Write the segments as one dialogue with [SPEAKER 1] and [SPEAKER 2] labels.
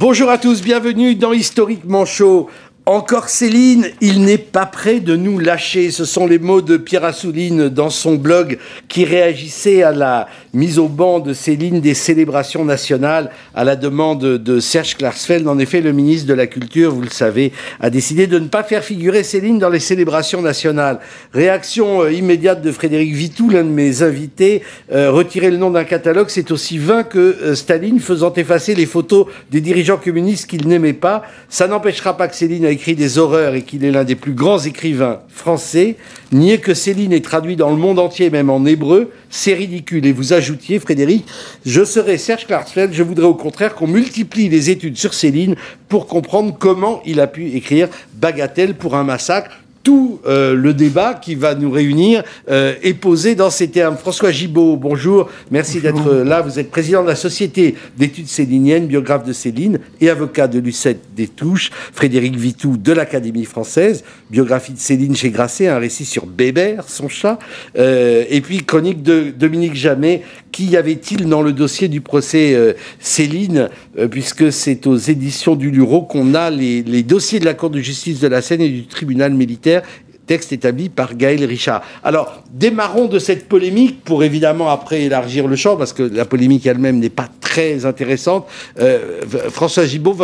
[SPEAKER 1] Bonjour à tous, bienvenue dans Historiquement Chaud. Encore Céline, il n'est pas prêt de nous lâcher. Ce sont les mots de Pierre Assouline dans son blog qui réagissait à la mise au banc de Céline des célébrations nationales à la demande de Serge Klarsfeld. En effet, le ministre de la Culture, vous le savez, a décidé de ne pas faire figurer Céline dans les célébrations nationales. Réaction euh, immédiate de Frédéric Vitou, l'un de mes invités. Euh, retirer le nom d'un catalogue, c'est aussi vain que euh, Staline faisant effacer les photos des dirigeants communistes qu'il n'aimait pas. Ça n'empêchera pas Céline écrit des horreurs et qu'il est l'un des plus grands écrivains français. Nier que Céline est traduit dans le monde entier, même en hébreu, c'est ridicule. Et vous ajoutiez, Frédéric, je serais Serge Klarsfeld, je voudrais au contraire qu'on multiplie les études sur Céline pour comprendre comment il a pu écrire Bagatelle pour un massacre tout euh, le débat qui va nous réunir euh, est posé dans ces termes. François Gibault, bonjour, merci d'être là. Vous êtes président de la Société d'études céliniennes, biographe de Céline et avocat de Lucette Touches. Frédéric Vitou de l'Académie française, biographie de Céline chez Grasset, un récit sur Bébert, son chat, euh, et puis chronique de Dominique Jamet. Qui y avait-il dans le dossier du procès Céline, puisque c'est aux éditions du Luro qu'on a les, dossiers de la Cour de justice de la Seine et du tribunal militaire texte établi par Gaël Richard. Alors, démarrons de cette polémique pour évidemment après élargir le champ, parce que la polémique elle-même n'est pas très intéressante. Euh, François Gibault,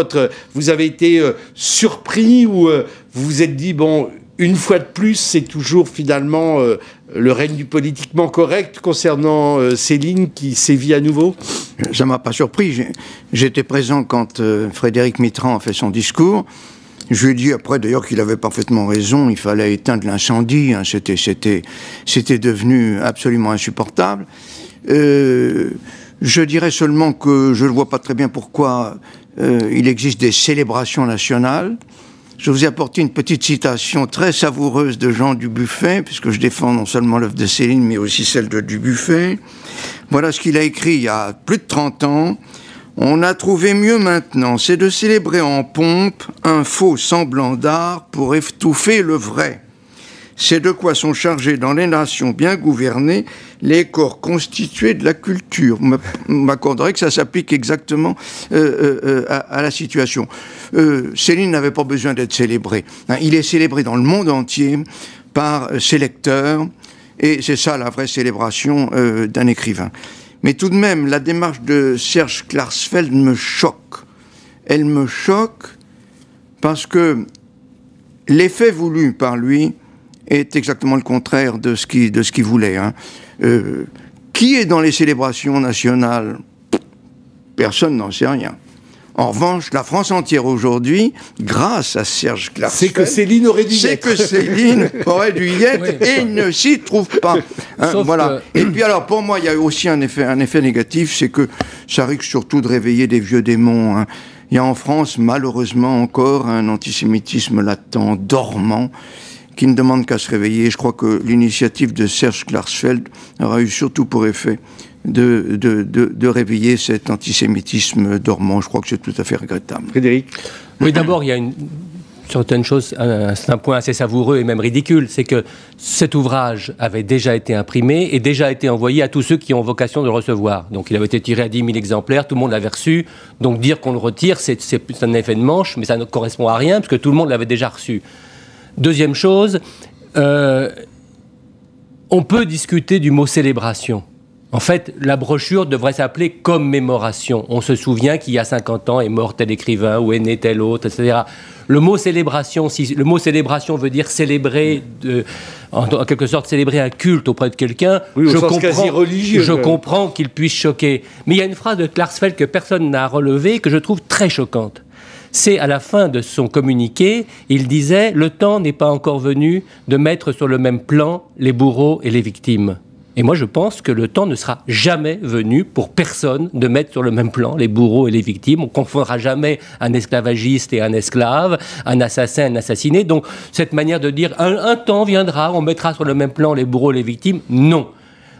[SPEAKER 1] vous avez été euh, surpris ou euh, vous vous êtes dit, bon, une fois de plus, c'est toujours finalement le règne du politiquement correct concernant Céline qui sévit à nouveau?
[SPEAKER 2] Ça m'a pas surpris. J'étais présent quand Frédéric Mitterrand a fait son discours. Je lui ai dit après d'ailleurs qu'il avait parfaitement raison, il fallait éteindre l'incendie, hein, c'était, c'était, devenu absolument insupportable. Euh, je dirais seulement que je ne vois pas très bien pourquoi euh, il existe des célébrations nationales. Je vous ai apporté une petite citation très savoureuse de Jean Dubuffet, puisque je défends non seulement l'œuvre de Céline, mais aussi celle de Dubuffet. Voilà ce qu'il a écrit il y a plus de 30 ans. On a trouvé mieux maintenant, c'est de célébrer en pompe un faux semblant d'art pour étouffer le vrai. C'est de quoi sont chargés dans les nations bien gouvernées les corps constitués de la culture. On m'accorderait que ça s'applique exactement euh, euh, euh, à, la situation. Céline n'avait pas besoin d'être célébré. Hein, il est célébré dans le monde entier par ses lecteurs, et c'est ça la vraie célébration d'un écrivain. Mais tout de même, la démarche de Serge Klarsfeld me choque. Elle me choque parce que l'effet voulu par lui est exactement le contraire de ce qu'il voulait. Hein. Euh, qui est dans les célébrations nationales? Personne n'en sait rien. En revanche, la France entière aujourd'hui, grâce à Serge Klarsfeld...
[SPEAKER 1] C'est que Céline aurait dû y
[SPEAKER 2] être. C'est que Céline aurait dû y être et ne s'y trouve pas. Hein, voilà. Et puis alors, pour moi, il y a aussi un effet, un effet négatif, c'est que ça risque surtout de réveiller des vieux démons. Hein. Il y a en France, malheureusement encore, un antisémitisme latent, dormant, qui ne demande qu'à se réveiller. Je crois que l'initiative de Serge Klarsfeld aura eu surtout pour effet de, de, de, réveiller cet antisémitisme dormant. Je crois que c'est tout à fait regrettable.
[SPEAKER 1] Frédéric?
[SPEAKER 3] Oui, d'abord, il y a une certaine chose, c'est un point assez savoureux et même ridicule, c'est que cet ouvrage avait déjà été imprimé et déjà été envoyé à tous ceux qui ont vocation de le recevoir. Donc il avait été tiré à 10 000 exemplaires, tout le monde l'avait reçu. Donc dire qu'on le retire, c'est un effet de manche, mais ça ne correspond à rien, parce que tout le monde l'avait déjà reçu. Deuxième chose, euh, on peut discuter du mot célébration. En fait, la brochure devrait s'appeler commémoration. On se souvient qu'il y a 50 ans est mort tel écrivain ou est né tel autre, etc. Le mot célébration, si le mot célébration veut dire célébrer, en, quelque sorte célébrer un culte auprès de quelqu'un,
[SPEAKER 1] je, comprends, religieux,
[SPEAKER 3] je comprends qu'il puisse choquer. Mais il y a une phrase de Klarsfeld que personne n'a relevée que je trouve très choquante. C'est à la fin de son communiqué, il disait Le temps n'est pas encore venu de mettre sur le même plan les bourreaux et les victimes. Et moi, je pense que le temps ne sera jamais venu pour personne de mettre sur le même plan les bourreaux et les victimes. On confondra jamais un esclavagiste et un esclave, un assassin et un assassiné. Donc, cette manière de dire un, temps viendra, on mettra sur le même plan les bourreaux et les victimes, non.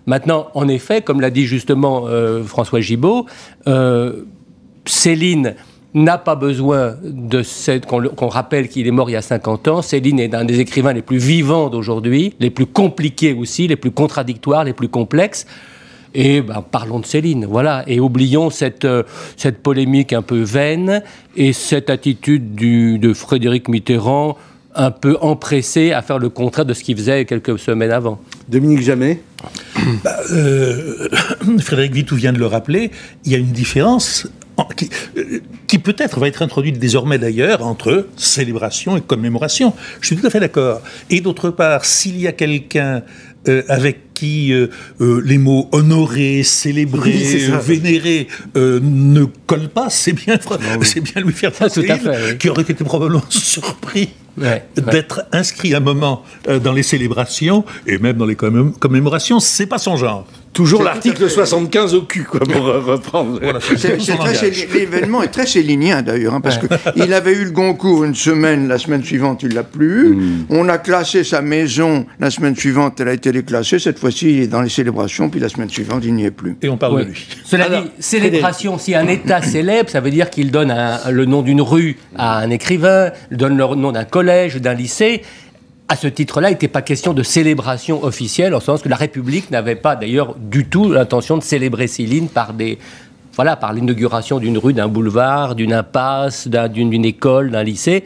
[SPEAKER 3] Maintenant, en effet, comme l'a dit justement euh, François Gibault, euh, Céline n'a pas besoin de qu'on rappelle qu'il est mort il y a 50 ans. Céline est un des écrivains les plus vivants d'aujourd'hui, les plus compliqués aussi, les plus contradictoires, les plus complexes. Et ben, parlons de Céline, voilà. Et oublions cette, euh, cette polémique un peu vaine et cette attitude du, de Frédéric Mitterrand un peu empressé à faire le contraire de ce qu'il faisait quelques semaines avant.
[SPEAKER 1] Dominique Jamais
[SPEAKER 4] bah, euh, Frédéric Vitou vient de le rappeler, il y a une différence qui, euh, qui peut-être va être introduite désormais d'ailleurs entre célébration et commémoration. Je suis tout à fait d'accord. Et d'autre part, s'il y a quelqu'un euh, avec qui euh, euh, les mots honoré, célébré, vénéré ne collent pas, c'est bien, ah c'est bien Louis Ferdinand qui aurait été probablement surpris d'être inscrit un moment dans les célébrations et même dans les commémorations. C'est pas son genre.
[SPEAKER 1] Toujours l'article 75 au cul, quoi, pour reprendre.
[SPEAKER 2] L'événement est très célinien d'ailleurs, hein, parce qu'il avait eu le Goncourt une semaine, la semaine suivante il l'a plus. Hmm. On a classé sa maison, la semaine suivante elle a été déclassée, cette fois-ci il est dans les célébrations, puis la semaine suivante il n'y est plus.
[SPEAKER 4] Et on parle de lui.
[SPEAKER 3] Cela dit, célébration, si un État célèbre, ça veut dire qu'il donne le nom d'une rue à un écrivain, donne le nom d'un collège, d'un lycée à ce titre-là, il n'était pas question de célébration officielle, en sens que la République n'avait pas d'ailleurs du tout l'intention de célébrer Céline par des voilà, par l'inauguration d'une rue, d'un boulevard, d'une impasse, d'une école, d'un lycée.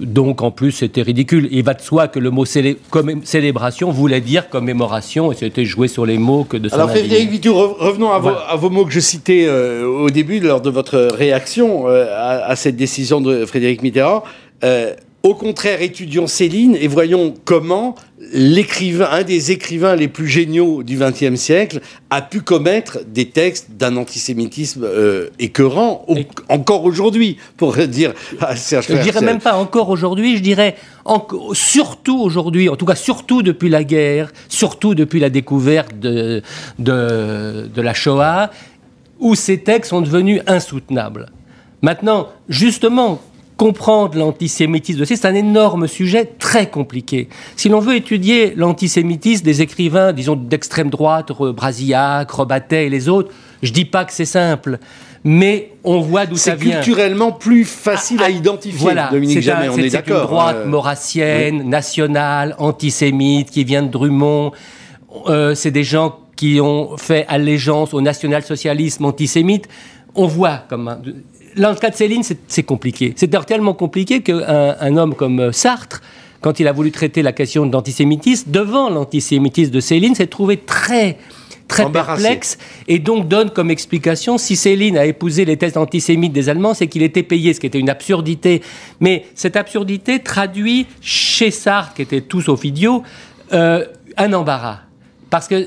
[SPEAKER 3] Donc en plus, c'était ridicule. Il va de soi que le mot célébration voulait dire commémoration et c'était joué sur les mots que de son
[SPEAKER 1] Alors Frédéric Vitou, revenons à, vos, mots que je citais euh, au début lors de votre réaction euh, à, cette décision de Frédéric Mitterrand. Euh, au contraire, étudions Céline et voyons comment l'écrivain, un des écrivains les plus géniaux du XXe siècle, a pu commettre des textes d'un antisémitisme euh, écœurant, encore aujourd'hui, pour dire à
[SPEAKER 3] Serge Je dirais même pas encore aujourd'hui, je dirais surtout aujourd'hui, en tout cas surtout depuis la guerre, surtout depuis la découverte de, de, de la Shoah, où ces textes sont devenus insoutenables. Maintenant, justement, comprendre l'antisémitisme, c'est un énorme sujet très compliqué. Si l'on veut étudier l'antisémitisme des écrivains, disons d'extrême droite, Brasillac, Robatet et les autres, je dis pas que c'est simple, mais on voit d'où ça vient.
[SPEAKER 1] C'est culturellement plus facile à, ah, ah, identifier.
[SPEAKER 3] Voilà, Dominique Jamais, on est, d'accord. C'est une droite euh, maurassienne, nationale, antisémite, qui vient de Drummond. Euh, c'est des gens qui ont fait allégeance au national-socialisme antisémite. On voit comme dans le cas de Céline, c'est compliqué. C'est tellement compliqué qu'un un homme comme euh, Sartre, quand il a voulu traiter la question d'antisémitisme, devant l'antisémitisme de Céline, s'est trouvé très très perplexe et donc donne comme explication si Céline a épousé les thèses antisémites des Allemands, c'est qu'il était payé, ce qui était une absurdité. Mais cette absurdité traduit chez Sartre, qui était tout sauf idiot, euh, un embarras. Parce que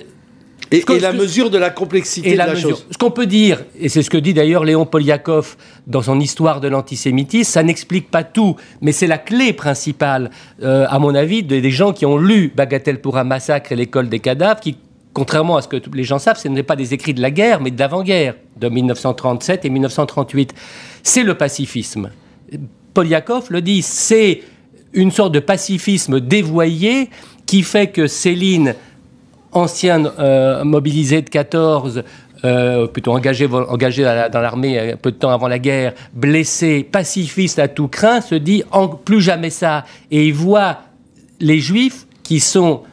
[SPEAKER 1] et, la mesure de la complexité de la, chose.
[SPEAKER 3] Ce qu'on peut dire, et c'est ce que dit d'ailleurs Léon Poliakov dans son histoire de l'antisémitisme, ça n'explique pas tout, mais c'est la clé principale, euh, à mon avis, des, gens qui ont lu Bagatelle pour un massacre et l'école des cadavres, qui, contrairement à ce que les gens savent, ce n'est pas des écrits de la guerre, mais de l'avant-guerre, de 1937 et 1938. C'est le pacifisme. Poliakov le dit, c'est une sorte de pacifisme dévoyé qui fait que Céline ancien euh, de 14, euh, plutôt engagé, engagé dans l'armée un peu de temps avant la guerre, blessé, pacifiste à tout craint, se dit plus jamais ça. Et il voit les juifs qui sont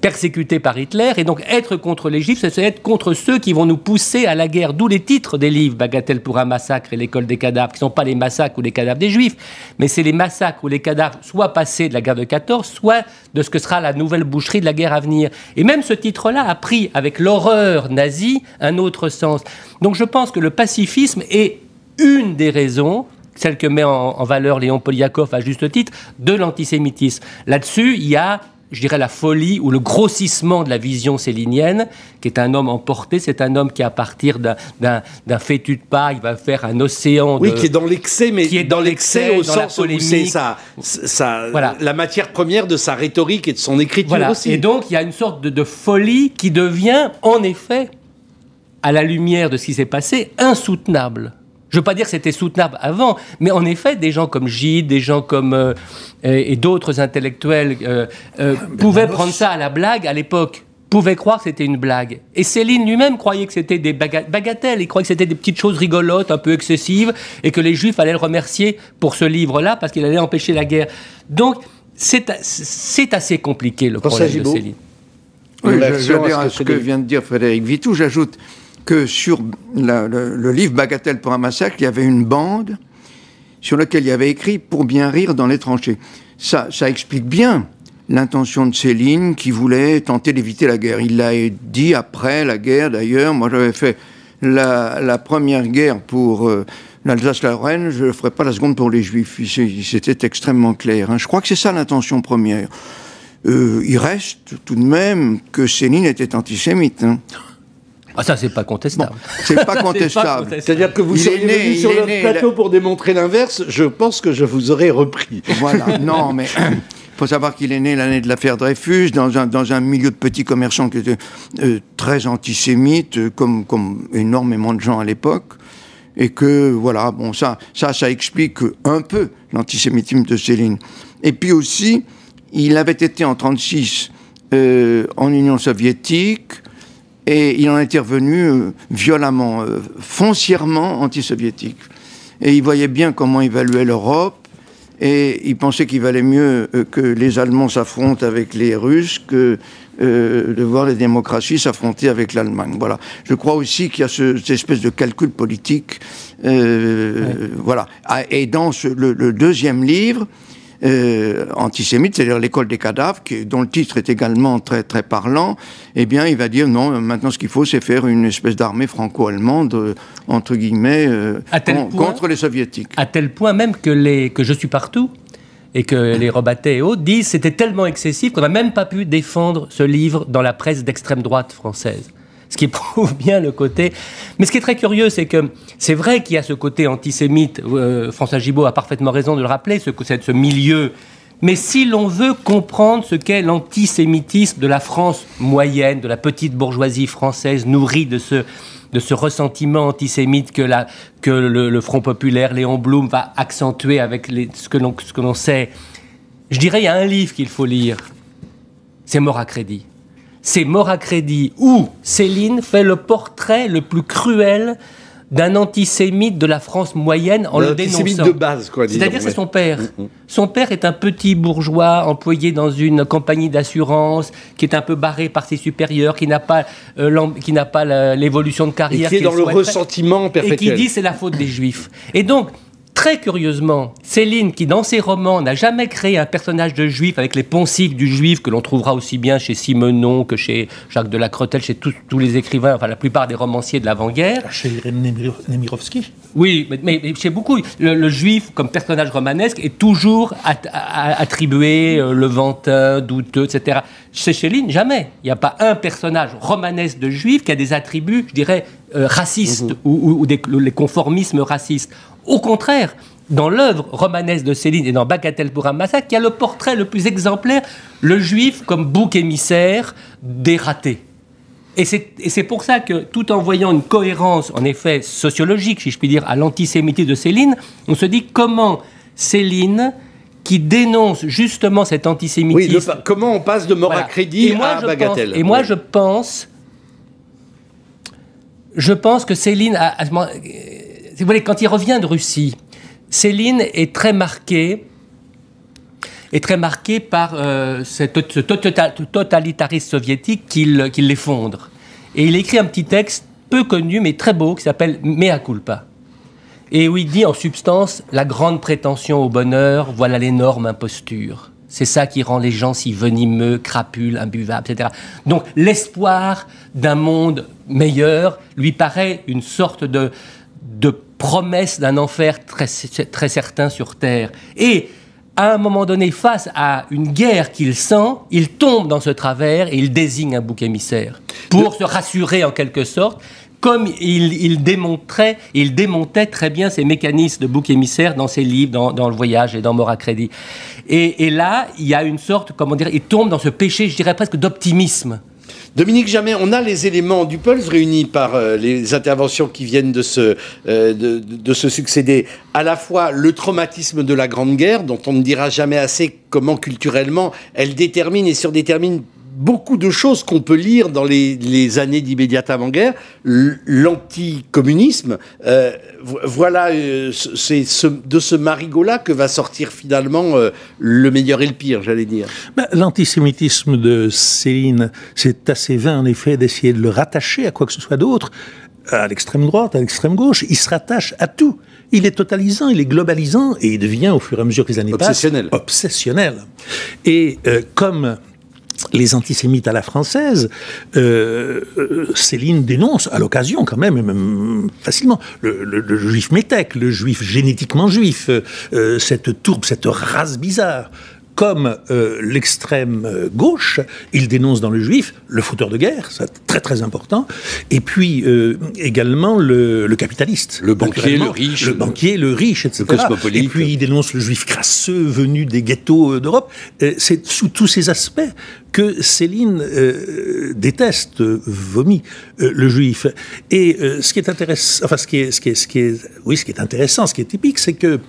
[SPEAKER 3] persécutés par Hitler, et donc être contre les Juifs, c'est être contre ceux qui vont nous pousser à la guerre. D'où les titres des livres, Bagatelle pour un massacre et l'école des cadavres, qui ne sont pas les massacres ou les cadavres des Juifs, mais c'est les massacres ou les cadavres, soit passés de la guerre de 14, soit de ce que sera la nouvelle boucherie de la guerre à venir. Et même ce titre-là a pris, avec l'horreur nazie, un autre sens. Donc je pense que le pacifisme est une des raisons celle que met en, en valeur Léon Poliakov à juste titre, de l'antisémitisme. Là-dessus, il y a je dirais, la folie ou le grossissement de la vision célinienne, qui est un homme emporté, c'est un homme qui, à partir d'un fétu de paille, va faire un océan.
[SPEAKER 1] Oui, qui est dans l'excès, mais qui est dans l'excès au sens où c'est voilà. la matière première de sa rhétorique et de son écriture voilà. aussi.
[SPEAKER 3] Et donc, il y a une sorte de, de folie qui devient, en effet, à la lumière de ce qui s'est passé, insoutenable. Je ne veux pas dire que c'était soutenable avant, mais en effet, des gens comme Gide, des gens comme euh, et, d'autres intellectuels euh, euh, pouvaient prendre ça à la blague à l'époque, pouvaient croire que c'était une blague. Et Céline lui-même croyait que c'était des bagatelles, il croyait que c'était des petites choses rigolotes, un peu excessives, et que les Juifs allaient le remercier pour ce livre-là parce qu'il allait empêcher la guerre. Donc c'est assez compliqué le problème de Céline.
[SPEAKER 2] Oui, dire à ce que vient de dire Frédéric Vitou, j'ajoute que sur le, livre Bagatelle pour un massacre, il y avait une bande sur laquelle il y avait écrit Pour bien rire dans les tranchées. Ça, explique bien l'intention de Céline qui voulait tenter d'éviter la guerre. Il l'a dit après la guerre d'ailleurs. Moi j'avais fait la, première guerre pour euh, l'Alsace-Lorraine, je ne ferai pas la seconde pour les Juifs. C'était extrêmement clair. Hein. Je crois que c'est ça l'intention première. Euh, il reste tout de même que Céline était antisémite. Hein.
[SPEAKER 3] Ah ça c'est pas contestable.
[SPEAKER 2] c'est pas contestable.
[SPEAKER 1] C'est-à-dire que vous seriez venu sur le plateau pour démontrer l'inverse, je pense que je vous aurais repris.
[SPEAKER 2] Voilà, non mais il faut savoir qu'il est né l'année de l'affaire Dreyfus dans un, dans un milieu de petits commerçants qui était euh, très antisémite, euh, comme, comme énormément de gens à l'époque. Et que, voilà, bon, ça, ça, ça explique un peu l'antisémitisme de Céline. Et puis aussi, il avait été en 1936 euh, en Union soviétique, et il en était revenu euh, violemment, euh, foncièrement anti-soviétique. Et il voyait bien comment évaluer l'Europe, et il pensait qu'il valait mieux euh, que les Allemands s'affrontent avec les Russes que de voir les démocraties s'affronter avec l'Allemagne. Voilà. Je crois aussi qu'il y a cette espèce de calcul politique. Voilà. Ah, et dans le, deuxième livre, euh, antisémite, c'est-à-dire l'école des cadavres, qui, dont le titre est également très très parlant, eh bien, il va dire non. Maintenant, ce qu'il faut, c'est faire une espèce d'armée franco-allemande euh, entre guillemets euh, contre les soviétiques.
[SPEAKER 3] À tel point même que les que je suis partout et que les Robatet et autres disent c'était tellement excessif qu'on n'a même pas pu défendre ce livre dans la presse d'extrême droite française ce qui prouve bien le côté. Mais ce qui est très curieux, c'est que c'est vrai qu'il y a ce côté antisémite. Euh, François Gibault a parfaitement raison de le rappeler, ce, ce milieu. Mais si l'on veut comprendre ce qu'est l'antisémitisme de la France moyenne, de la petite bourgeoisie française nourrie de ce, de ce ressentiment antisémite que, la, que le, Front populaire, Léon Blum, va accentuer avec ce que l'on sait, je dirais il y a un livre qu'il faut lire. C'est Mort à crédit c'est Mort à crédit où Céline fait le portrait le plus cruel d'un antisémite de la France moyenne en le dénonçant. Antisémite
[SPEAKER 1] de base, quoi.
[SPEAKER 3] C'est-à-dire c'est son père. Mm, mm. Son père est un petit bourgeois employé dans une compagnie d'assurance, qui est un peu barré par ses supérieurs, qui n'a pas, euh, qui n'a pas l'évolution de carrière.
[SPEAKER 1] Et qui est dans le ressentiment perpétuel.
[SPEAKER 3] Et qui dit c'est la faute des Juifs. Et donc Très curieusement, Céline, qui dans ses romans n'a jamais créé un personnage de juif avec les poncifs du juif que l'on trouvera aussi bien chez Simenon que chez Jacques de la Cretelle, chez tous, les écrivains, enfin la plupart des romanciers de l'avant-guerre.
[SPEAKER 4] Ah, chez Nemirovsky
[SPEAKER 3] Oui, mais, chez beaucoup, le, juif comme personnage romanesque est toujours attribué euh, levantin, douteux, etc. Chez Céline, jamais. Il n'y a pas un personnage romanesque de juif qui a des attributs, je dirais, euh, racistes mhm. ou, des, les conformismes racistes. Au contraire, dans l'œuvre romanesque de Céline et dans Bagatelle pour un massacre, il y a le portrait le plus exemplaire, le juif comme bouc émissaire des ratés. Et c'est pour ça que, tout en voyant une cohérence, en effet, sociologique, si je puis dire, à l'antisémitisme de Céline, on se dit comment Céline, qui dénonce justement cet antisémitisme...
[SPEAKER 1] Oui, comment on passe de mort à crédit à Bagatelle.
[SPEAKER 3] Et moi, je pense... Je pense que Céline a vous voulez, quand il revient de Russie, Céline est très marquée est très marqué par euh, ce totalitarisme soviétique qui l'effondre. Et il écrit un petit texte peu connu mais très beau qui s'appelle Mea culpa. Et où il dit en substance la grande prétention au bonheur, voilà l'énorme imposture. C'est ça qui rend les gens si venimeux, crapules, imbuvables, etc. Donc l'espoir d'un monde meilleur lui paraît une sorte de promesse d'un enfer très, très certain sur Terre. Et à un moment donné, face à une guerre qu'il sent, il tombe dans ce travers et il désigne un bouc émissaire pour se rassurer en quelque sorte. Comme il, démontrait, il démontait très bien ces mécanismes de bouc émissaire dans ses livres, dans, Le Voyage et dans Mort à crédit. Et, et, là, il y a une sorte, comment dire, il tombe dans ce péché, je dirais presque d'optimisme
[SPEAKER 1] Dominique Jamais, on a les éléments du Pulse réunis par euh, les interventions qui viennent euh, de, se succéder. À la fois le traumatisme de la Grande Guerre, dont on ne dira jamais assez comment culturellement elle détermine et surdétermine beaucoup de choses qu'on peut lire dans les, années d'immédiate avant-guerre. L'anticommunisme, euh, voilà, euh, c'est de ce marigot-là que va sortir finalement euh, le meilleur et le pire, j'allais dire.
[SPEAKER 4] Ben, l'antisémitisme de Céline, c'est assez vain en effet d'essayer de le rattacher à quoi que ce soit d'autre à l'extrême droite, à l'extrême gauche, il se rattache à tout. Il est totalisant, il est globalisant et il devient au fur et à mesure que les années
[SPEAKER 1] obsessionnel.
[SPEAKER 4] passent obsessionnel. Et comme les antisémites à la française, euh, euh, Céline dénonce à l'occasion quand même, même facilement, le, juif métèque, le juif génétiquement juif, euh, cette tourbe, cette race bizarre comme euh, l'extrême euh, gauche, il dénonce dans le juif le fauteur de guerre, c'est très très important, et puis euh, également le, capitaliste.
[SPEAKER 1] Le banquier, le riche.
[SPEAKER 4] Le banquier, le riche, etc. Et puis il dénonce le juif crasseux venu des ghettos d'Europe. c'est sous tous ces aspects que Céline déteste, vomit le juif. Et ce qui est intéressant, ce qui est, typique, c'est que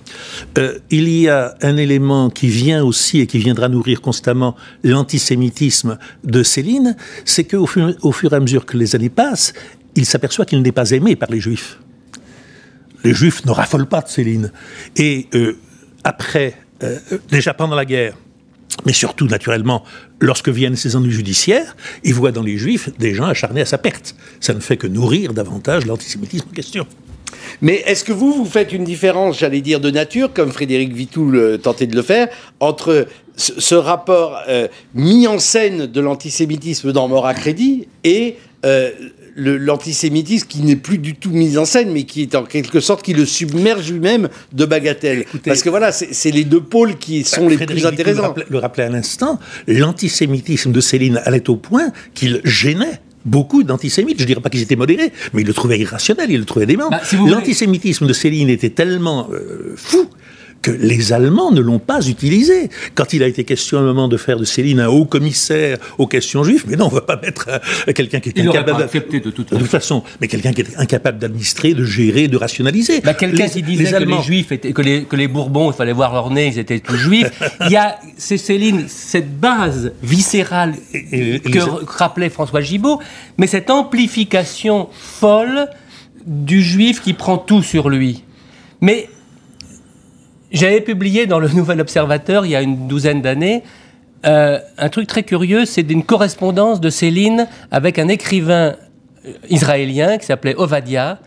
[SPEAKER 4] il y a un élément qui vient aussi et qui viendra nourrir constamment l'antisémitisme de Céline, c'est qu'au fur, au fur et à mesure que les années passent, il s'aperçoit qu'il n'est pas aimé par les Juifs. Les Juifs ne raffolent pas de Céline. Et euh, après, euh, déjà pendant la guerre, mais surtout naturellement lorsque viennent ces ennuis judiciaires, il voit dans les Juifs des gens acharnés à sa perte. Ça ne fait que nourrir davantage l'antisémitisme en question.
[SPEAKER 1] Mais est-ce que vous, vous faites une différence, j'allais dire, de nature, comme Frédéric Vitou tentait de le faire, entre ce, rapport euh, mis en scène de l'antisémitisme dans Mort à crédit et euh, l'antisémitisme qui n'est plus du tout mis en scène, mais qui est en quelque sorte qui le submerge lui-même de bagatelle. Parce que voilà, c'est les deux pôles qui sont les plus intéressants.
[SPEAKER 4] Le rappelait à l'instant, l'antisémitisme de Céline allait au point qu'il gênait beaucoup d'antisémites. Je ne dirais pas qu'ils étaient modérés, mais ils le trouvaient irrationnel, ils le trouvaient dément. Bah, L'antisémitisme de Céline était tellement euh, fou que les Allemands ne l'ont pas utilisé. Quand il a été question à un moment de faire de Céline un haut commissaire aux questions juives, mais non, on ne va pas mettre euh, quelqu'un qui est incapable
[SPEAKER 3] d'accepter de toute façon.
[SPEAKER 4] mais quelqu'un qui est incapable d'administrer, de gérer, de rationaliser.
[SPEAKER 3] Bah, quelqu'un qui disait que les Juifs étaient, que les, que les Bourbons, il fallait voir leur nez, ils étaient tous juifs. il y a, c'est Céline, cette base viscérale que rappelait François Gibault, mais cette amplification folle du juif qui prend tout sur lui. Mais j'avais publié dans le Nouvel Observateur il y a une douzaine d'années euh, un truc très curieux, c'est d'une correspondance de Céline avec un écrivain euh, israélien qui s'appelait Ovadia,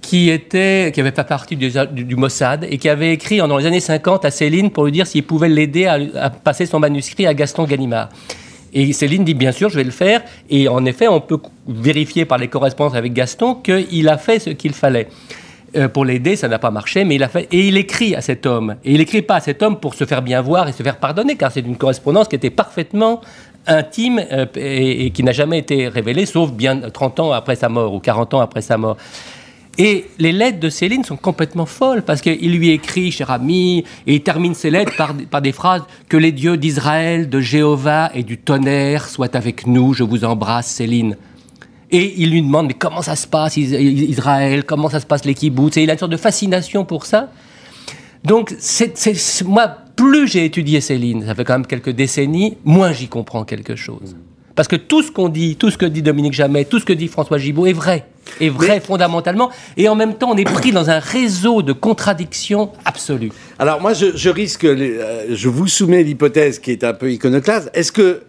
[SPEAKER 3] qui était, qui avait pas partie du, Mossad et qui avait écrit dans les années 50 à Céline pour lui dire s'il pouvait l'aider à, passer son manuscrit à Gaston Ganimard. Et Céline dit bien sûr, je vais le faire. Et en effet, on peut vérifier par les correspondances avec Gaston qu'il a fait ce qu'il fallait. Euh, pour l'aider, ça n'a pas marché, mais il a fait et il écrit à cet homme. Et il n'écrit pas à cet homme pour se faire bien voir et se faire pardonner, car c'est une correspondance qui était parfaitement intime euh, et, qui n'a jamais été révélée, sauf bien 30 ans après sa mort ou 40 ans après sa mort. Et les lettres de Céline sont complètement folles parce qu'il lui écrit, cher ami, et il termine ses lettres par des phrases Que les dieux d'Israël, de Jéhovah et du tonnerre soient avec nous, je vous embrasse, Céline. Et il lui demande, mais comment ça se passe Israël? Comment ça se passe les kibbutz? Et il a une sorte de fascination pour ça. Donc, c'est, moi, plus j'ai étudié Céline, ça fait quand même quelques décennies, moins j'y comprends quelque chose. Parce que tout ce qu'on dit, tout ce que dit Dominique Jamais, tout ce que dit François Gibault est vrai. Est vrai fondamentalement. Et en même temps, on est pris dans un réseau de contradictions absolues.
[SPEAKER 1] Alors, moi, je, risque, euh, je vous soumets l'hypothèse qui est un peu iconoclaste. Est-ce que,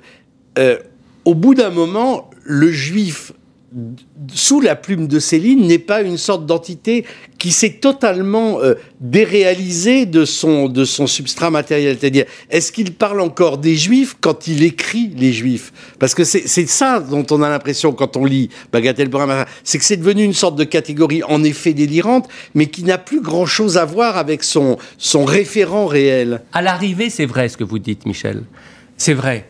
[SPEAKER 1] euh, au bout d'un moment, le juif sous la plume de Céline n'est pas une sorte d'entité qui s'est totalement euh, déréalisée de son, de son substrat matériel. C'est-à-dire, est-ce qu'il parle encore des juifs quand il écrit les juifs? Parce que c'est ça dont on a l'impression quand on lit Bagatelle un c'est que c'est devenu une sorte de catégorie en effet délirante, mais qui n'a plus grand-chose à voir avec son, son référent réel.
[SPEAKER 3] À l'arrivée, c'est vrai ce que vous dites, Michel. C'est vrai.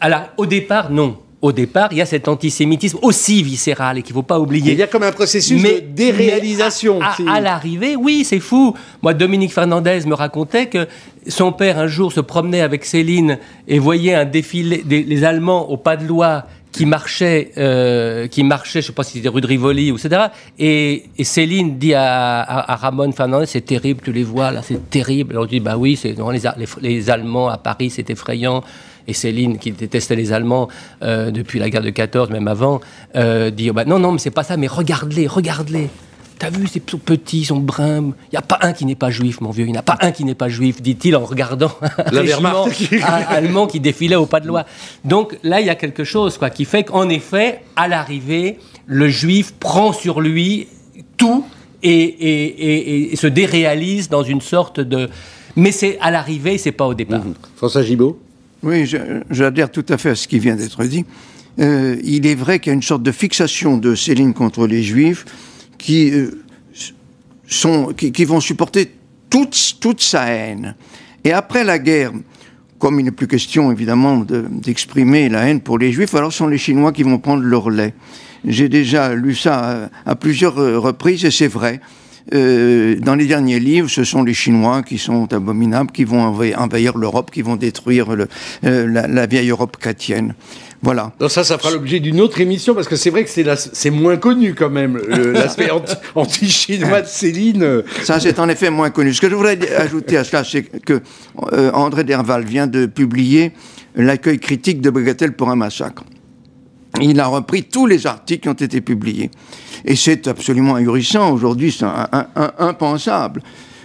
[SPEAKER 3] Alors, au départ, non au départ, il y a cet antisémitisme aussi viscéral et qu'il ne faut pas oublier.
[SPEAKER 1] Il y a comme un processus de déréalisation.
[SPEAKER 3] à, l'arrivée, oui, c'est fou. Moi, Dominique Fernandez me racontait que son père, un jour, se promenait avec Céline et voyait un défilé, des, les Allemands au pas de loi qui marchaient, euh, qui marchaient, je ne sais pas si c'était rue de Rivoli, etc. Et, et Céline dit à, à, Ramon Fernandez, c'est terrible, tu les vois là, c'est terrible. Alors on dit, bah oui, c'est les, les, les Allemands à Paris, c'est effrayant et Céline, qui détestait les Allemands euh, depuis la guerre de 14, même avant, euh, dire bah, non, non, mais c'est pas ça, mais regarde-les, regarde-les. T'as vu, ces petits, ils sont bruns. Il n'y a pas un qui n'est pas juif, mon vieux. Il n'y en a pas un qui n'est pas juif, dit-il en regardant un régiment allemand qui défilait au pas de loi. Donc là, il y a quelque chose quoi, qui fait qu'en effet, à l'arrivée, le juif prend sur lui tout et, se déréalise dans une sorte de... Mais c'est à l'arrivée, c'est pas au départ. Mmh.
[SPEAKER 1] François Gibault
[SPEAKER 2] Oui, j'adhère tout à fait à ce qui vient d'être dit. Euh, il est vrai qu'il y a une sorte de fixation de Céline contre les Juifs qui, euh, sont, qui, vont supporter toute, toute sa haine. Et après la guerre, comme il n'est plus question évidemment d'exprimer la haine pour les Juifs, alors ce sont les Chinois qui vont prendre leur lait. J'ai déjà lu ça à, plusieurs euh, reprises et c'est vrai. Euh, dans les derniers livres, ce sont les Chinois qui sont abominables, qui vont envahir l'Europe, qui vont détruire euh, la, vieille Europe chrétienne. Voilà.
[SPEAKER 1] Donc ça, ça fera l'objet d'une autre émission parce que c'est vrai que c'est moins connu quand même l'aspect anti-chinois de Céline.
[SPEAKER 2] Ça, c'est en effet moins connu. Ce que je voudrais ajouter à cela, c'est que André Derval vient de publier l'accueil critique de Bagatelle pour un massacre il a repris tous les articles qui ont été publiés. Et c'est absolument ahurissant. Aujourd'hui, c'est impensable.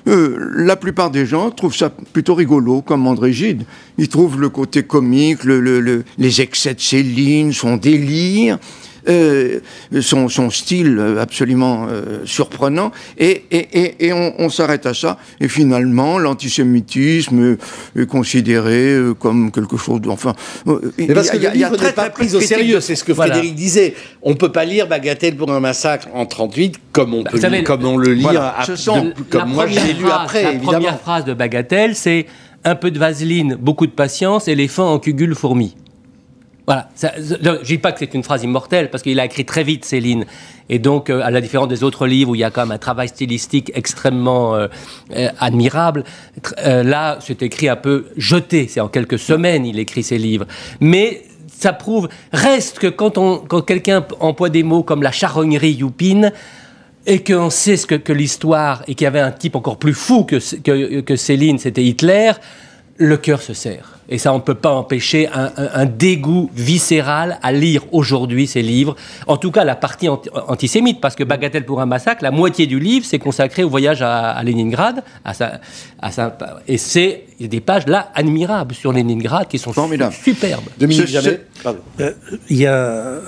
[SPEAKER 2] Euh, la plupart des gens trouvent ça plutôt rigolo, comme André Gide. Ils trouvent le côté comique, les excès de Céline, son délire. Euh, son, style absolument euh, surprenant, et, on, s'arrête à ça. Et finalement, l'antisémitisme est considéré euh, comme quelque chose. Enfin,
[SPEAKER 1] il le livre n'est pas pris au sérieux, c'est ce que Frédéric disait. On ne peut pas lire Bagatelle pour un massacre en 38 comme on, peut, comme on le lit, comme moi je l'ai lu après.
[SPEAKER 3] La première phrase de Bagatelle, c'est un peu de vaseline, beaucoup de patience, éléphant en cugule fourmi. Voilà. je ne dis pas que c'est une phrase immortelle, parce qu'il a écrit très vite Céline. Et donc, euh, à la différence des autres livres où il y a quand même un travail stylistique extrêmement euh, euh, admirable, là, c'est écrit un peu jeté. C'est en quelques semaines il écrit ses livres. Mais ça prouve, reste que quand, quand quelqu'un emploie des mots comme la charognerie youpine, et qu'on sait ce que, que l'histoire, et qu'il y avait un type encore plus fou que, que, que Céline, c'était Hitler, le cœur se serre. Et ça, on ne peut pas empêcher un, dégoût viscéral à lire aujourd'hui ces livres. En tout cas, la partie antisémite, parce que Bagatelle pour un massacre, la moitié du livre, c'est consacré au voyage à, Leningrad. À à et c'est des pages là admirables sur Leningrad qui sont superbes.
[SPEAKER 4] Euh, il y, a, euh,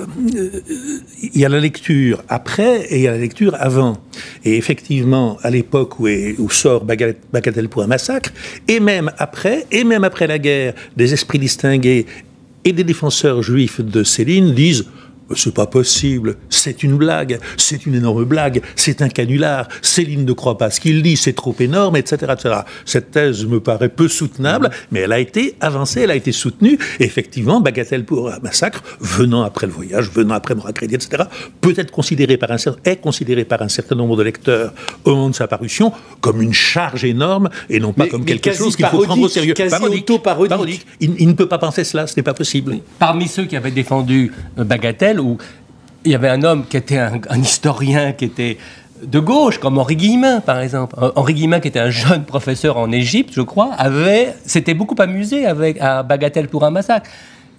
[SPEAKER 4] il y a la lecture après et il y a la lecture avant. Et effectivement, à l'époque où, où, sort Bagatelle pour un massacre, et même après, et même après la guerre, des esprits distingués et des défenseurs juifs de Céline disent c'est pas possible, c'est une blague, c'est une énorme blague, c'est un canular, Céline ne croit pas ce qu'il dit, c'est trop énorme, etc., etc. Cette thèse me paraît peu soutenable, mais elle a été avancée, elle a été soutenue, et effectivement, Bagatelle pour un massacre, venant après le voyage, venant après Crédit, etc., peut être considéré par un, est considéré par un certain nombre de lecteurs au moment de sa parution comme une charge énorme, et non pas comme quelque chose qu'il faut prendre au sérieux.
[SPEAKER 1] Parodique, parodique.
[SPEAKER 4] Il, il, ne peut pas penser cela, ce n'est pas possible.
[SPEAKER 3] Parmi ceux qui avaient défendu euh, Bagatelle, où il y avait un homme qui était un, historien qui était de gauche, comme Henri Guillemin, par exemple. Henri Guillemin, qui était un jeune professeur en Égypte, je crois, avait, s'était beaucoup amusé avec à Bagatelle pour un massacre.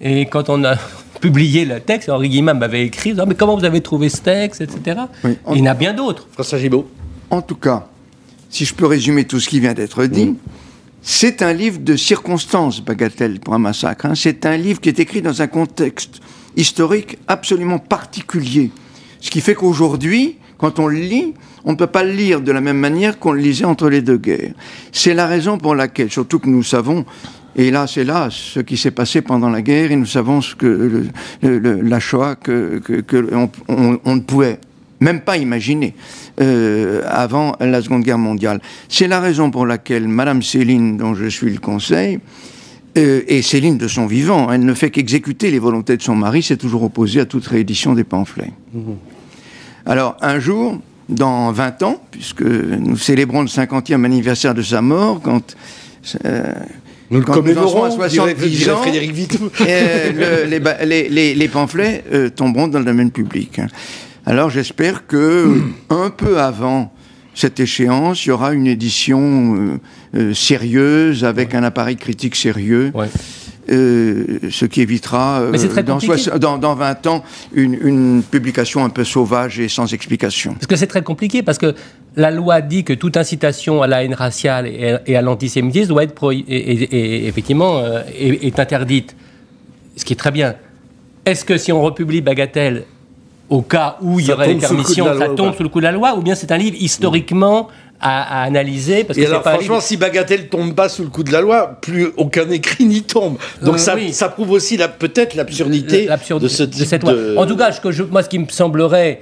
[SPEAKER 3] Et quand on a publié le texte, Henri Guillemin m'avait écrit, mais comment vous avez trouvé ce texte, etc. il y en a bien d'autres.
[SPEAKER 1] François Gibault.
[SPEAKER 2] En tout cas, si je peux résumer tout ce qui vient d'être dit, c'est un livre de circonstances, Bagatelle pour un massacre. Hein. C'est un livre qui est écrit dans un contexte historique absolument particulier. Ce qui fait qu'aujourd'hui, quand on le lit, on ne peut pas le lire de la même manière qu'on le lisait entre les deux guerres. C'est la raison pour laquelle, surtout que nous savons, et là c'est là ce qui s'est passé pendant la guerre, et nous savons ce que la Shoah que, on, ne pouvait même pas imaginer euh, avant la Seconde Guerre mondiale. C'est la raison pour laquelle Madame Céline, dont je suis le conseil, euh, et Céline, de son vivant, elle ne fait qu'exécuter les volontés de son mari, s'est toujours opposée à toute réédition des pamphlets. Mhm. Alors, un jour, dans 20 ans, puisque nous célébrons le 50e anniversaire de sa mort, quand...
[SPEAKER 1] Euh, nous le commémorons à
[SPEAKER 2] 70 ans, Frédéric euh, les, pamphlets tomberont dans le domaine public. Alors j'espère que, un peu avant cette échéance, il y aura une édition euh, euh, sérieuse, avec un appareil critique sérieux. ce qui évitera dans, dans, 20 ans une, une, publication un peu sauvage et sans explication.
[SPEAKER 3] Parce que c'est très compliqué, parce que la loi dit que toute incitation à la haine raciale et à, l'antisémitisme doit être et, effectivement est interdite, ce qui est très bien. Est-ce que si on republie Bagatelle au cas où il y aurait des permissions, ça tombe sous le coup de la loi, ou bien c'est un livre historiquement à, analyser
[SPEAKER 1] parce que Et alors, franchement, si Bagatelle tombe pas sous le coup de la loi, plus aucun écrit n'y tombe. Donc euh, ça, prouve aussi peut-être l'absurdité de, cette loi.
[SPEAKER 3] En tout cas, moi, ce qui me semblerait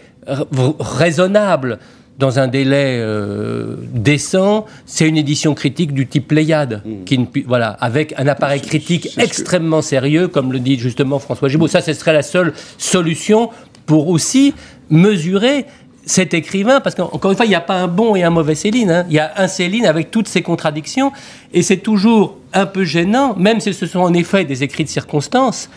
[SPEAKER 3] raisonnable dans un délai euh, décent, c'est une édition critique du type Pléiade, hmm. qui, voilà, avec un appareil critique extrêmement sérieux, comme le dit justement François Gibault. Ça, ce serait la seule solution pour aussi mesurer cet écrivain, parce qu'encore une fois, il n'y a pas un bon et un mauvais Céline. Hein. Il y a un Céline avec toutes ses contradictions, et c'est toujours un peu gênant, même si ce sont en effet des écrits de circonstances,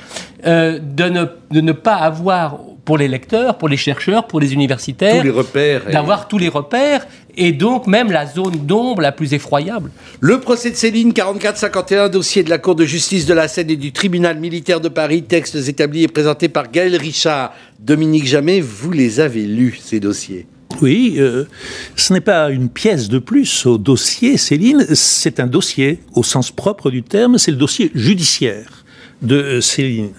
[SPEAKER 3] euh, de, ne, de ne pas avoir pour les lecteurs, pour les chercheurs, pour les universitaires,
[SPEAKER 1] tous les repères,
[SPEAKER 3] d'avoir tous les repères et donc même la zone d'ombre la plus effroyable.
[SPEAKER 1] Le procès de Céline, 44-51, dossier de la Cour de justice de la Seine et du tribunal militaire de Paris, textes établis et présentés par Gaël Richard. Dominique Jamais, vous les avez lus, ces dossiers?
[SPEAKER 4] Oui, euh, ce n'est pas une pièce de plus au dossier, Céline, c'est un dossier au sens propre du terme, c'est le dossier judiciaire de euh, Céline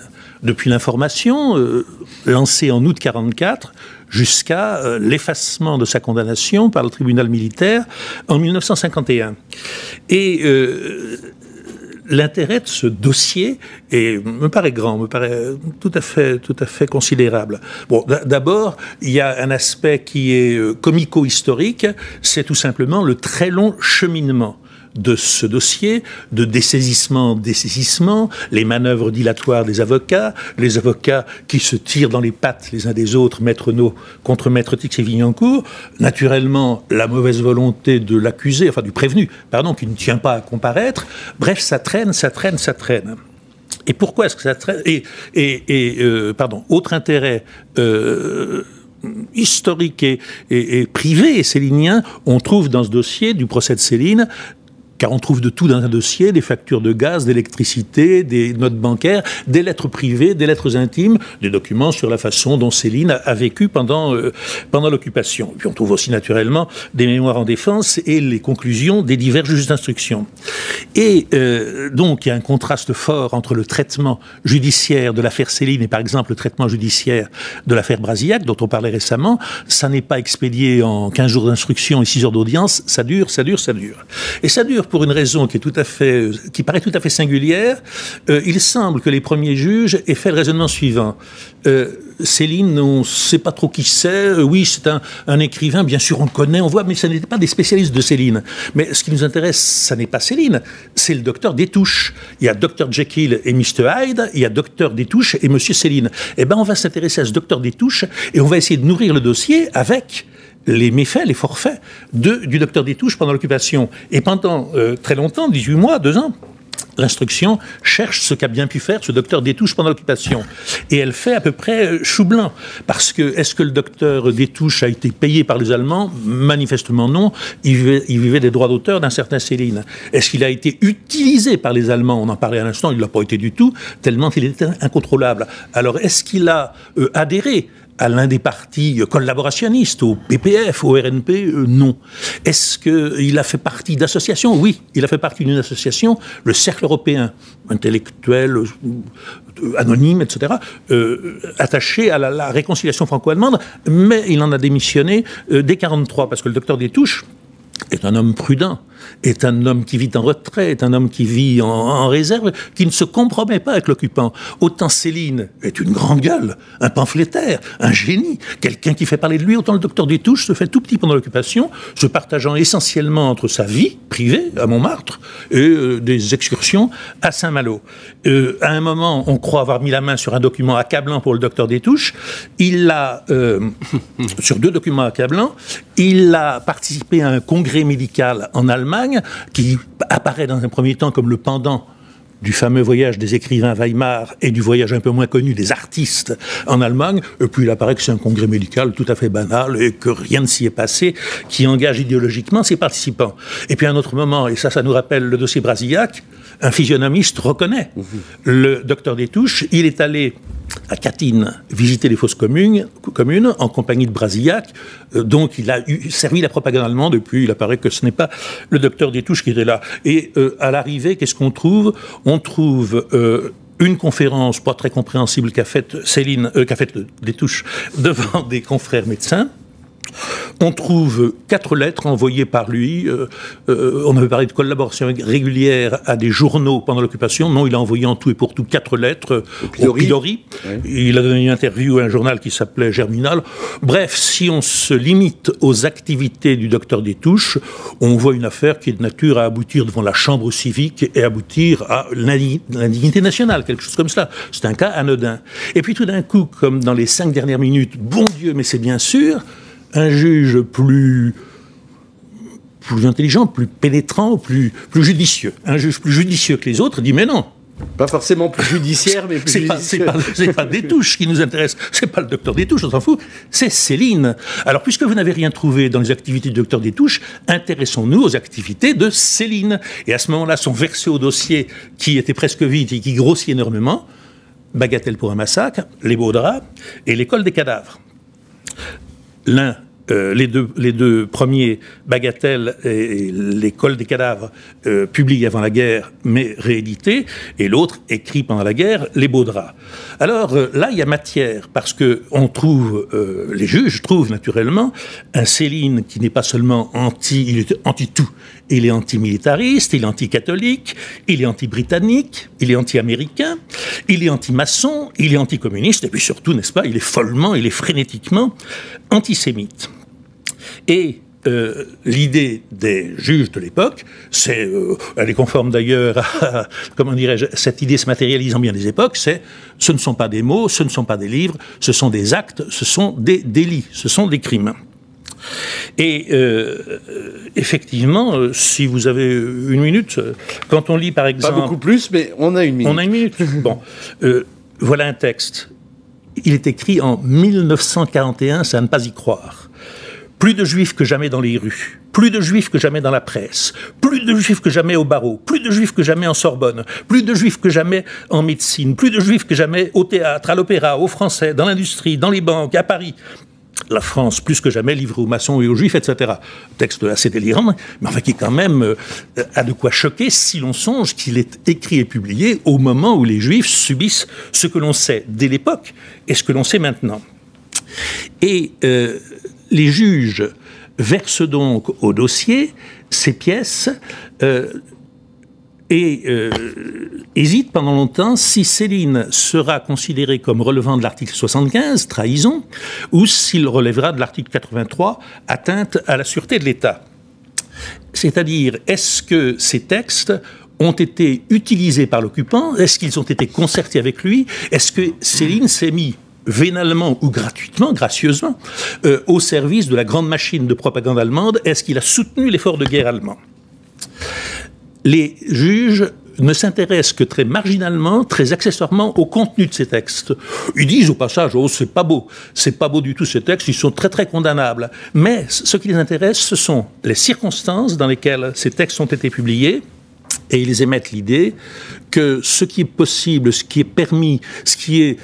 [SPEAKER 4] depuis l'information euh, lancée en août 44 jusqu'à euh, l'effacement de sa condamnation par le tribunal militaire en 1951. Et euh, l'intérêt de ce dossier me paraît grand, me paraît tout à fait, tout à fait considérable. Bon, d'abord, il y a un aspect qui est comico-historique, c'est tout simplement le très long cheminement de ce dossier, de dessaisissement, dessaisissement, les manœuvres dilatoires des avocats, les avocats qui se tirent dans les pattes les uns des autres, maître No contre maître Tix et Vignancourt, naturellement la mauvaise volonté de l'accusé, enfin du prévenu, pardon, qui ne tient pas à comparaître. Bref, ça traîne, ça traîne, ça traîne. Et pourquoi est-ce que ça traîne? Et, et, euh, pardon, autre intérêt. Euh, historique et, et, et, privé et célinien, on trouve dans ce dossier du procès de Céline car on trouve de tout dans un dossier, des factures de gaz, d'électricité, des notes bancaires, des lettres privées, des lettres intimes, des documents sur la façon dont Céline a, vécu pendant, euh, pendant l'occupation. Puis on trouve aussi naturellement des mémoires en défense et les conclusions des divers juges d'instruction. Et euh, donc il y a un contraste fort entre le traitement judiciaire de l'affaire Céline et par exemple le traitement judiciaire de l'affaire Brasillac, dont on parlait récemment. Ça n'est pas expédié en 15 jours d'instruction et 6 heures d'audience, ça dure, ça dure, ça dure. Et ça dure pour une raison qui est tout à fait, qui paraît tout à fait singulière. Euh, il semble que les premiers juges aient fait le raisonnement suivant. Euh, Céline, on ne sait pas trop qui c'est. Euh, oui, c'est un, écrivain, bien sûr, on le connaît, on voit, mais ce n'était pas des spécialistes de Céline. Mais ce qui nous intéresse, ça n'est pas Céline, c'est le docteur Détouche. Il y a docteur Jekyll et Mr. Hyde, il y a docteur Détouche et monsieur Céline. Eh bien, on va s'intéresser à ce docteur Détouche et on va essayer de nourrir le dossier avec les méfaits, les forfaits du docteur Détouche pendant l'occupation. Et pendant euh, très longtemps, 18 mois, 2 ans, L'instruction cherche ce qu'a bien pu faire ce docteur Détouche pendant l'occupation. Et elle fait à peu près euh, chou blanc. Parce que, est-ce que le docteur Détouche a été payé par les Allemands? Manifestement non. Il vivait, des droits d'auteur d'un certain Céline. Est-ce qu'il a été utilisé par les Allemands? On en parlait à l'instant, il ne l'a pas été du tout, tellement il était incontrôlable. Alors, est-ce qu'il a euh, adhéré à l'un des partis collaborationnistes, au PPF, au RNP, euh, non. Est-ce qu'il a fait partie d'associations? Oui, il a fait partie d'une association, le Cercle européen, intellectuel, euh, anonyme, etc., euh, attaché à la, réconciliation franco-allemande, mais il en a démissionné dès 1943, parce que le docteur Détouche est un homme prudent est un homme qui vit en retrait, est un homme qui vit en, réserve, qui ne se compromet pas avec l'occupant. Autant Céline est une grande gueule, un pamphlétaire, un génie, quelqu'un qui fait parler de lui, autant le docteur Détouche se fait tout petit pendant l'occupation, se partageant essentiellement entre sa vie privée à Montmartre et euh, des excursions à Saint-Malo. Euh, à un moment, on croit avoir mis la main sur un document accablant pour le docteur Détouche. Il a, euh, sur deux documents accablants, il a participé à un congrès médical en Allemagne qui apparaît dans un premier temps comme le pendant du fameux voyage des écrivains Weimar et du voyage un peu moins connu des artistes en Allemagne, et puis il apparaît que c'est un congrès médical tout à fait banal et que rien ne s'y est passé, qui engage idéologiquement ses participants. Et puis à un autre moment, et ça, ça nous rappelle le dossier Brasillac, un physionomiste reconnaît. Le docteur Détouche, il est allé à Catine visiter les fosses communes, en compagnie de Brasillac, euh, donc il a servi la propagande allemande, depuis. Il apparaît que ce n'est pas le docteur Détouche qui était là. Et euh, à l'arrivée, qu'est-ce qu'on trouve? On trouve... Euh, une conférence pas très compréhensible qu'a faite Céline, qu'a faite Détouche devant des confrères médecins, on trouve quatre lettres envoyées par lui. Euh, euh, on avait parlé de collaboration régulière à des journaux pendant l'occupation. Non, il a envoyé en tout et pour tout quatre lettres au Pilori. Il a donné une interview à un journal qui s'appelait Germinal. Bref, si on se limite aux activités du docteur Détouche, on voit une affaire qui est de nature à aboutir devant la chambre civique et aboutir à l'indignité nationale, quelque chose comme cela. C'est un cas anodin. Et puis tout d'un coup, comme dans les cinq dernières minutes, bon Dieu, mais c'est bien sûr, un juge plus plus intelligent, plus pénétrant, plus, plus judicieux. Un juge plus judicieux que les autres dit mais non.
[SPEAKER 1] Pas forcément plus judiciaire, mais plus judicieux.
[SPEAKER 4] C'est pas, pas Détouche qui nous intéresse, c'est pas le docteur Détouche, on s'en fout, c'est Céline. Alors, puisque vous n'avez rien trouvé dans les activités du docteur Détouche, intéressons-nous aux activités de Céline. Et à ce moment-là, sont versés au dossier qui était presque vide et qui grossit énormément, Bagatelle pour un massacre, les beaux draps et l'école des cadavres. L'un euh, les, deux, premiers, Bagatelle et, l'école des cadavres, euh, publiés avant la guerre, mais réédités, et l'autre, écrit pendant la guerre, les beaux draps. Alors euh, là, il y a matière, parce que on trouve, les juges trouvent naturellement, un Céline qui n'est pas seulement anti, il est anti-tout, il est anti-militariste, il est anti-catholique, il est anti-britannique, il est anti-américain, il est anti-maçon, il est anti-communiste, et puis surtout, n'est-ce pas, il est follement, il est frénétiquement antisémite. Et euh, l'idée des juges de l'époque, c'est, euh, elle est conforme d'ailleurs à, comment dirais-je, cette idée se matérialise en bien des époques, c'est ce ne sont pas des mots, ce ne sont pas des livres, ce sont des actes, ce sont des délits, ce sont des crimes. Et euh, effectivement, si vous avez une minute, quand on lit par exemple...
[SPEAKER 1] Pas beaucoup plus, mais on a une minute.
[SPEAKER 4] On a une minute. bon, voilà un texte. Il est écrit en 1941, c'est à ne pas y croire. Plus de juifs que jamais dans les rues, plus de juifs que jamais dans la presse, plus de juifs que jamais au barreau, plus de juifs que jamais en Sorbonne, plus de juifs que jamais en médecine, plus de juifs que jamais au théâtre, à l'opéra, aux Français, dans l'industrie, dans les banques, à Paris. La France, plus que jamais, livrée aux maçons et aux juifs, etc. Texte assez délirant, mais qui quand même euh, a de quoi choquer si l'on songe qu'il est écrit et publié au moment où les juifs subissent ce que l'on sait dès l'époque et ce que l'on sait maintenant. Et euh, les juges versent donc au dossier ces pièces euh, et euh, hésitent pendant longtemps si Céline sera considérée comme relevant de l'article 75, trahison, ou s'il relèvera de l'article 83, atteinte à la sûreté de l'État. C'est-à-dire, est-ce que ces textes ont été utilisés par l'occupant? Est-ce qu'ils ont été concertés avec lui? Est-ce que Céline s'est mis vénalement ou gratuitement, gracieusement, euh, au service de la grande machine de propagande allemande? Est-ce qu'il a soutenu l'effort de guerre allemand? Les juges ne s'intéressent que très marginalement, très accessoirement au contenu de ces textes. Ils disent au passage, oh c'est pas beau, c'est pas beau du tout ces textes, ils sont très très condamnables. Mais ce qui les intéresse, ce sont les circonstances dans lesquelles ces textes ont été publiés, et ils émettent l'idée que ce qui est possible, ce qui est permis, ce qui est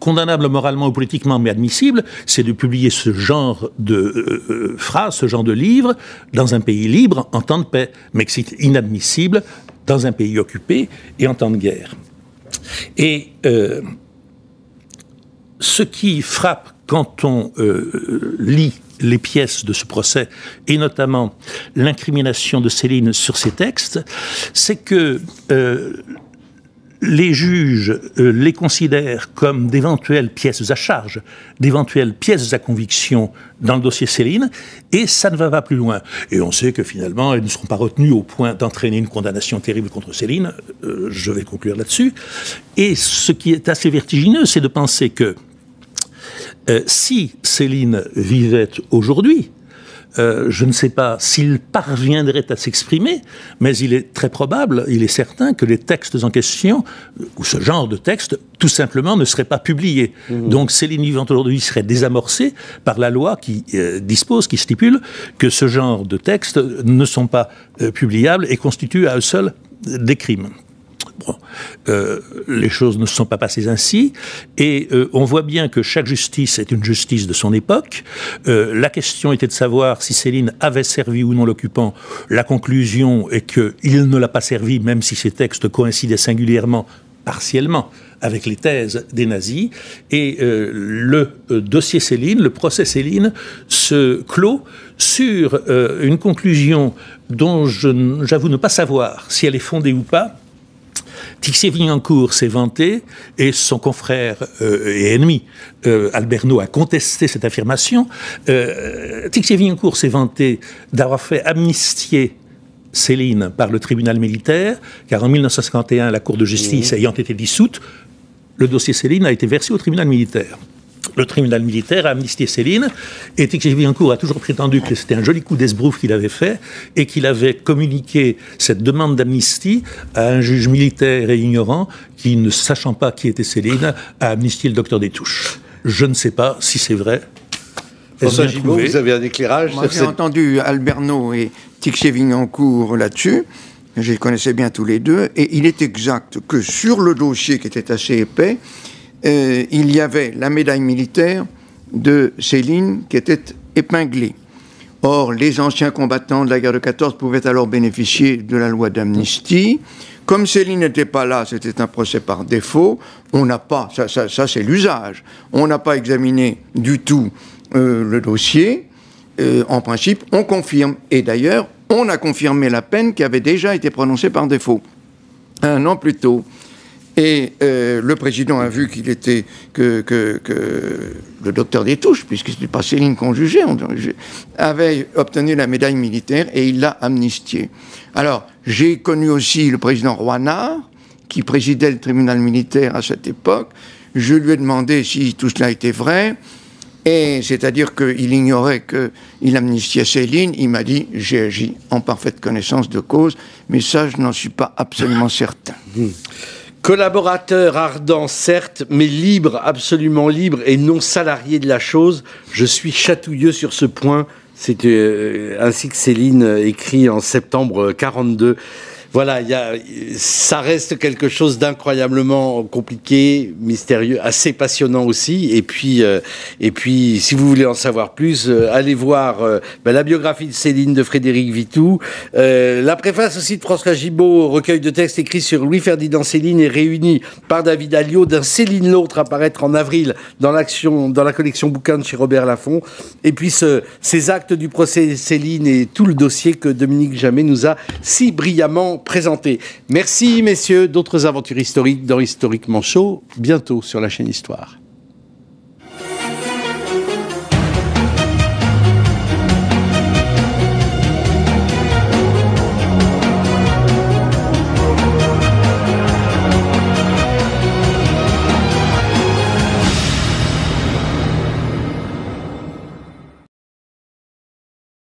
[SPEAKER 4] condamnable moralement ou politiquement, mais admissible, c'est de publier ce genre de euh, euh, phrases, ce genre de livres, dans un pays libre, en temps de paix, mais que c'est inadmissible dans un pays occupé et en temps de guerre. Et euh, ce qui frappe quand on lit les pièces de ce procès, et notamment l'incrimination de Céline sur ces textes, c'est que les juges euh, les considèrent comme d'éventuelles pièces à charge, d'éventuelles pièces à conviction dans le dossier Céline, et ça ne va pas plus loin. Et on sait que finalement, elles ne seront pas retenues au point d'entraîner une condamnation terrible contre Céline. Euh, je vais conclure là-dessus. Et ce qui est assez vertigineux, c'est de penser que euh, si Céline vivait aujourd'hui, Euh, je ne sais pas s'il parviendrait à s'exprimer, mais il est très probable, il est certain que les textes en question, ou ce genre de texte, tout simplement ne seraient pas publiés. Mmh. Donc Céline aujourd'hui serait désamorcée par la loi qui euh, dispose, qui stipule que ce genre de textes ne sont pas euh, publiables et constituent à eux seuls des crimes. Euh, les choses ne se sont pas passées ainsi, et euh, on voit bien que chaque justice est une justice de son époque. Euh, la question était de savoir si Céline avait servi ou non l'occupant. La conclusion est qu'il ne l'a pas servi, même si ces textes coïncidaient singulièrement, partiellement, avec les thèses des nazis. Et le dossier Céline, le procès Céline, se clôt sur une conclusion dont j'avoue ne pas savoir si elle est fondée ou pas, Tixier-Vignancourt s'est vanté, et son confrère euh, et ennemi, euh, Alberno, a contesté cette affirmation. Euh, Tixier-Vignancourt s'est vanté d'avoir fait amnistier Céline par le tribunal militaire, car en 1951, la Cour de justice ayant été dissoute, le dossier Céline a été versé au tribunal militaire le tribunal militaire a amnistié Céline, et Viancourt a toujours prétendu que c'était un joli coup d'esbrouf qu'il avait fait, et qu'il avait communiqué cette demande d'amnistie à un juge militaire et ignorant, qui, ne sachant pas qui était Céline, a amnistié le docteur des Touches. Je ne sais pas si c'est vrai.
[SPEAKER 1] François Gibault, vous avez un éclairage
[SPEAKER 2] Moi, j'ai entendu Alberno et Tixier-Vignancourt là-dessus. Je les connaissais bien tous les deux. Et il est exact que sur le dossier qui était assez épais, euh, il y avait la médaille militaire de Céline qui était épinglée. Or, les anciens combattants de la guerre de 14 pouvaient alors bénéficier de la loi d'amnistie. Comme Céline n'était pas là, c'était un procès par défaut. On n'a pas, ça, c'est l'usage, on n'a pas examiné du tout euh, le dossier. Euh, en principe, on confirme. Et d'ailleurs, on a confirmé la peine qui avait déjà été prononcée par défaut. Un an plus tôt. Et euh, le président a vu qu'il était que, le docteur des touches, puisque c'était pas Céline qu'on jugeait, avait obtenu la médaille militaire et il l'a amnistié. Alors j'ai connu aussi le président Rouanard, qui présidait le tribunal militaire à cette époque. Je lui ai demandé si tout cela était vrai. Et c'est-à-dire qu'il ignorait qu'il amnistiait Céline. Il m'a dit j'ai agi en parfaite connaissance de cause, mais ça, je n'en suis pas absolument certain. Mmh.
[SPEAKER 1] Collaborateur ardent, certes, mais libre, absolument libre et non salarié de la chose, je suis chatouilleux sur ce point. C'est euh, ainsi que Céline écrit en septembre 42 voilà, ça reste quelque chose d'incroyablement compliqué, mystérieux, assez passionnant aussi. Et puis, euh, et puis, si vous voulez en savoir plus, euh, allez voir euh, ben, la biographie de Céline de Frédéric Vitou, la préface aussi de François Gibault, recueil de textes écrits sur Louis-Ferdinand Céline et réunis par David Alliot, d'un Céline l'autre apparaître en avril dans l'action, dans la collection bouquin de chez Robert Laffont. Et puis ce, ces actes du procès Céline et tout le dossier que Dominique Jamais nous a si brillamment Merci messieurs, d'autres aventures historiques dans Historiquement Chaud, bientôt sur la chaîne Histoire.